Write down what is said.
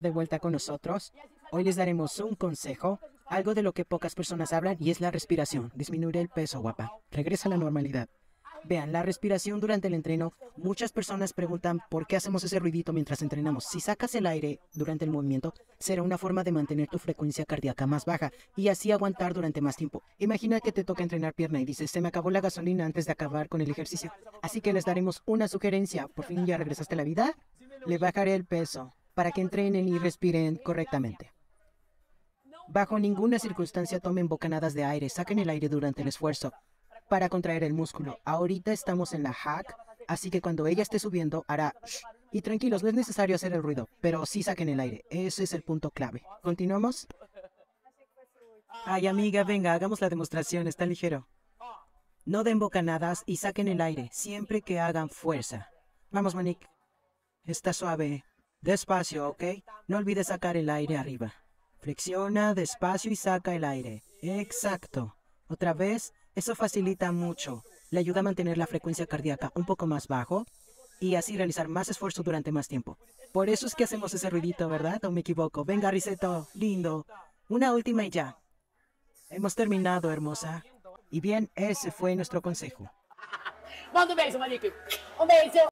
de vuelta con nosotros. Hoy les daremos un consejo, algo de lo que pocas personas hablan y es la respiración. Disminuir el peso, guapa. Regresa a la normalidad. Vean, la respiración durante el entreno, muchas personas preguntan por qué hacemos ese ruidito mientras entrenamos. Si sacas el aire durante el movimiento, será una forma de mantener tu frecuencia cardíaca más baja y así aguantar durante más tiempo. Imagina que te toca entrenar pierna y dices, se me acabó la gasolina antes de acabar con el ejercicio. Así que les daremos una sugerencia. Por fin ya regresaste a la vida. Le bajaré el peso para que entrenen y respiren correctamente. Bajo ninguna circunstancia tomen bocanadas de aire, saquen el aire durante el esfuerzo para contraer el músculo. Ahorita estamos en la hack, así que cuando ella esté subiendo hará shh. Y tranquilos, no es necesario hacer el ruido, pero sí saquen el aire. Ese es el punto clave. ¿Continuamos? Ay, amiga, venga, hagamos la demostración, está ligero. No den bocanadas y saquen el aire, siempre que hagan fuerza. Vamos, Monique. Está suave. Despacio, ¿ok? No olvides sacar el aire arriba. Flexiona despacio y saca el aire. Exacto. Otra vez, eso facilita mucho. Le ayuda a mantener la frecuencia cardíaca un poco más bajo y así realizar más esfuerzo durante más tiempo. Por eso es que hacemos ese ruidito, ¿verdad? ¿O me equivoco? Venga, Riseto, lindo. Una última y ya. Hemos terminado, hermosa. Y bien, ese fue nuestro consejo. Manda um beijo, Monique. Um beijo.